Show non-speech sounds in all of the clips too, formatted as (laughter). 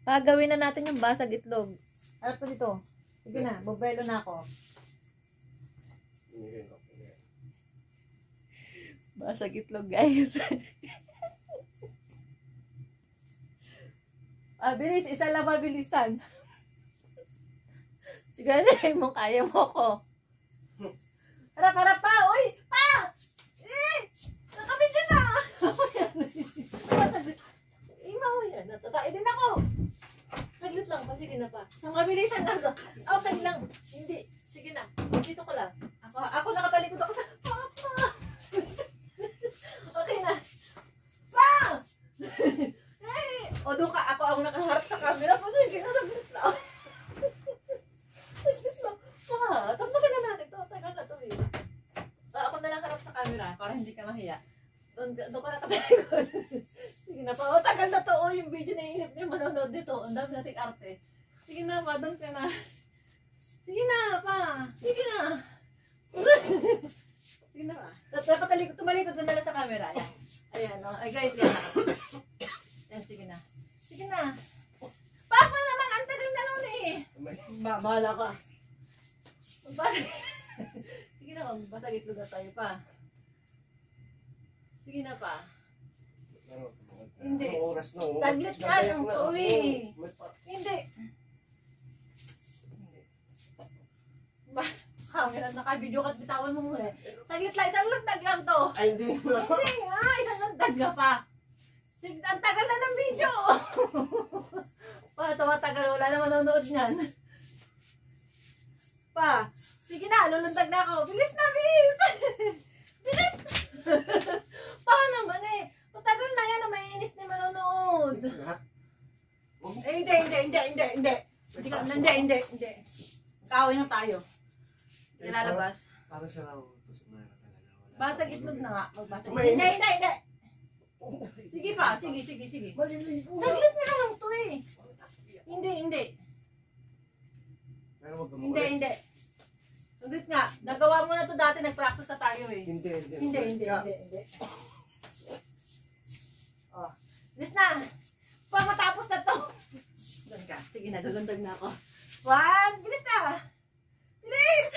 Pagawin na natin yung basag itlog. Harap ko dito. Sige na, bubelo na ako. Basag itlog, guys. (laughs) ah, bilis. Isa lang mabilisan. Sige na, mo kaya mo ko. Harap, harap pa! Uy! Pa! Eh! Nakabit ka na! Imaw yan. Natatain din ako. Saglit lang pa. Sige na mabilisan lang. Oh, tag lang. Hindi. Sige na. Dito ko lang. Ako, ako nakatalikod ako sa... Papa! (laughs) okay na. Pa! (laughs) hey! O, doon ka. Ako ang nakaharap sa camera. Pa, sige na. Saglit lang. (laughs) Pa, tapusin na natin to. Tagal na to eh. Ako na lang harap sa camera para hindi ka mahiya. Doon, doon ka nakatalikod. Sige na pa. O, tagal na to. O, yung video na iinip niyo manonood dito. Ang dami nating arte. Sige na pa. Doon ka na. Sige na pa. Sige na. Sige na pa. Tapos nakatalikod. Tumalikod ka na lang sa camera. Ayan. Ayan. O. Ay guys, yan. Ayan, sige na. Sige na. Papa naman, ang tagal na nun eh. Ba, bahala ka. (laughs) Sige na, magbasag itlog na tayo pa. Sige na pa. Hindi. Na? oh? Saglit Nagayak nung pa- Hindi. Hindi. Ba, camera, naka-video ka, bitawan mo muna eh. Saglit lang, isang lundag lang to. Ay, hindi mo. Hindi nga, isang lundag ka pa. Sig, ang tagal na ng video. (laughs) pa, tumatagal, wala naman nanonood niyan. Pa, sige na, lulundag na ako. Bilis na, bilis! (laughs) bilis! (laughs) pa naman eh. Matagal na yan na mainis na manonood. Eh, hindi, hindi, hindi, hindi, hindi. Hindi, hindi, hindi, hindi. Kaaway na tayo. Hindi lalabas. Para sa lang mga talaga. Wala. Basag itlog na nga. Magbasag. Hindi, hindi, hindi. Sige pa, sige, sige, sige. Na. Saglit nga lang to eh. Hindi, hindi. Pero wag Hindi, hindi. Saglit nga. Nagawa mo na to dati, nag-practice na tayo eh. Hindi, hindi. Hindi, hindi, hindi, hindi. Oh. Bilis na. Pa, matapos na to. (laughs) Doon ka. Sige na, dulundog na ako. One, bilis na. Bilis!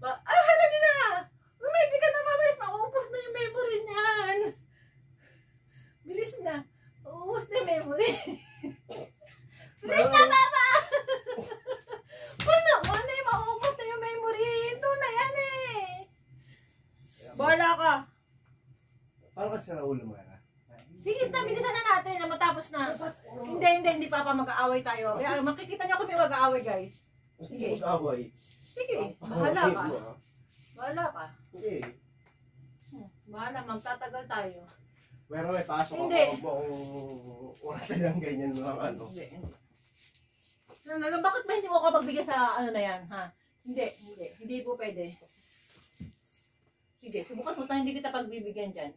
ba, ah, hala din na. Umedi ka na, mama. Maubos na yung memory niyan. Bilis na. Uubos na yung memory. Bilis na, mama! Paano? Ano yung maubos na yung memory? Ito na yan eh. Bahala ka. Parang kasi na ulo mo yan. ah. Sige na, bilisan na natin na matapos na. Hindi, hindi, hindi pa pa mag-aaway tayo. Kaya makikita niyo kung may mag-aaway, guys. Sige. Mag-away. Sige, bahala ka. Hindi mo, ah. Bahala ka. Hindi. Hmm, Bahala, magtatagal tayo. Pero may pasok ako. Hindi. Huwag mo akong oratan ng ganyan mga ano. Hindi, hindi. Ano, ano, bakit ba hindi mo ka magbigay sa ano na yan, ha? Hindi, hindi. Hindi po pwede. Sige, subukan mo tayo, hindi kita pagbibigyan dyan.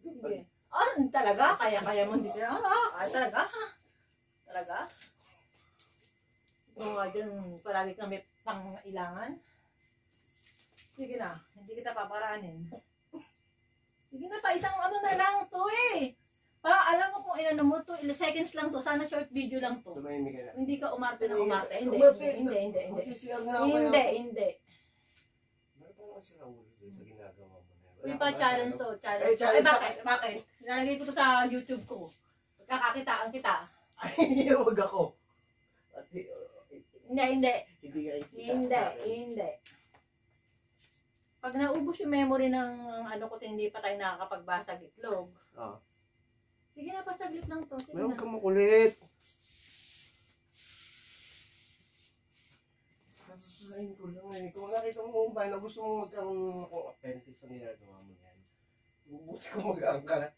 Sige. Ah, talaga? Kaya-kaya mo hindi ka? Ah, ah, talaga? Ha? Talaga? Ikaw nga dyan, palagi kang may pangailangan. Sige na, hindi kita paparaanin. Sige na pa, isang ano na lang to eh. Pa, alam mo kung inano mo to, ilang seconds lang to, sana short video lang to. Tumahimik ka na. Hindi ka umarte na umarte. Hindi, Umarte. hindi, hindi, hindi. Magsisiyar nga ako. Hindi, hindi. Meron pa naman sila ulo dun sa ginagawa mo na yan. Wala pa, ba challenge to, Eh, challenge to. Eh, challenge bakit? Bakit? Nalagay ko to sa YouTube ko. Pagkakakitaan kita. Ay, (laughs) huwag ako. At, eh, Hindi, hindi. hindi ka ikita Hindi, sa akin. hindi. Pag naubos yung memory ng ano ko, hindi pa tayo nakakapagbasa itlog. Ah. Sige na, pasaglit lang to. Sige Meron na. ka makulit. Kakain ko lang eh. Kung nakita mo ba na gusto mo magkaroon ng apprentice sa ginagawa mo yan, bubuti ko mag-aang ka na.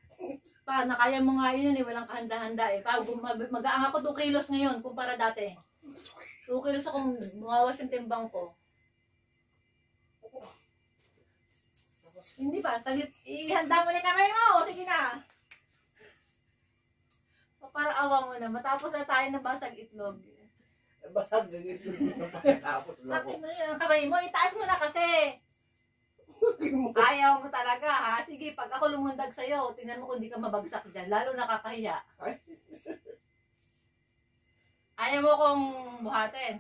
Pa, nakaya mo nga yun eh, walang kahanda-handa eh. Pa, mag-aang ako 2 kilos ngayon kumpara dati. 2 kilos akong bumawas yung timbang ko. Hindi ba? Saglit, ihanda mo na yung kamay mo. Sige na. Pa, Para awa mo na. Matapos na tayo nabasag itlog. Basag na ito na pagkatapos lang ako. Bakit mo yung kamay mo? Itaas mo na kasi. Ayaw mo talaga ha. Sige, pag ako lumundag sa'yo, tingnan mo kung di ka mabagsak dyan. Lalo nakakahiya. Ay. Kaya mo kong buhatin.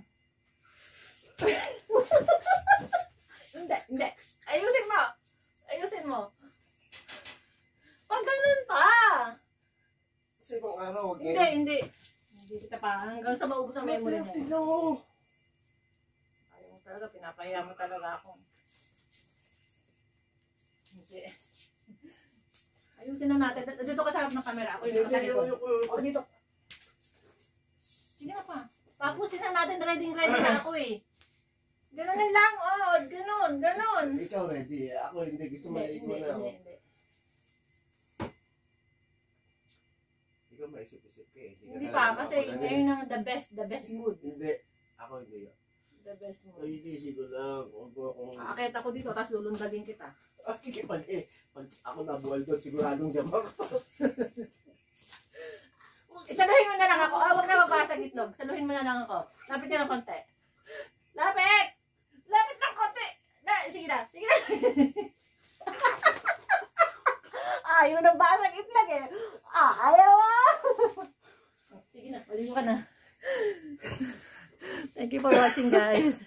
(laughs) hindi, hindi. Ayusin mo. Ayusin mo. Pag ganun pa. Kasi kung araw, wag Hindi, hindi. Hindi kita pa. Hanggang sa maubos ang memory mo. Tignan mo. Ayaw mo talaga, pinapahiya mo talaga ako. Hindi. Ayusin na natin. Dito ka sa harap ng camera. Ako Hindi, yung hindi, nakatayo. yung- yung- O, dito. Sige na pa. Tapusin na natin. Ready, ready na ako eh. Ganun lang, oh. Ganun, ganun. Ikaw ready. Ako hindi. Gusto Hindi, hindi, na ako. hindi, hindi. Ikaw maisip-isip ka eh. Hindi pa, kasi ngayon ang the best, the best mood. Hindi. Ako hindi. The best mood. Ay, hindi. Siguro lang. Huwag mo akong... Aakit ako dito, tapos lulundagin kita. (laughs) Ah, sige, pag, eh, pag ako nabuhal doon, siguradong jamak. (laughs) Saluhin mo na lang ako. Ah, huwag na mabasag itlog. Saluhin mo na lang ako. Lapit ka ng konti. Lapit! Lapit ng konti! Na, sige na, sige na. (laughs) ayaw na basag itlog eh. Ah, ayaw sige na, mo ka na. Thank you for watching guys.